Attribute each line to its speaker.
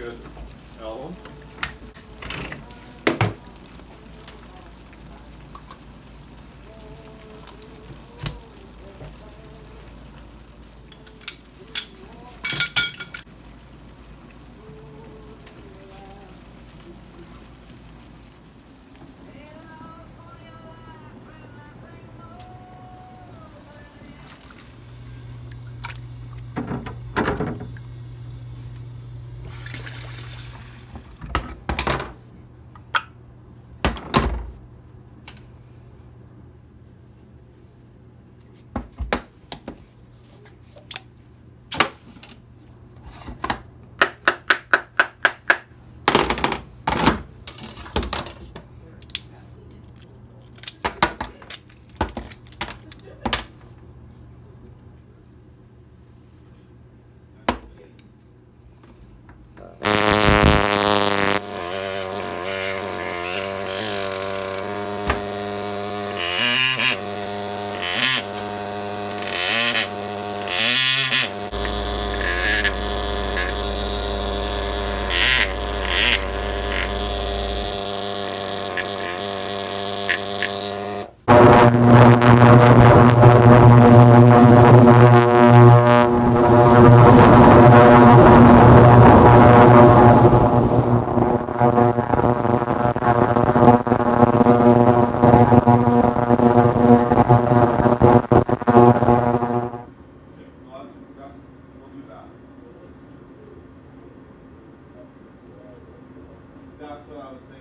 Speaker 1: good album. Was thinking.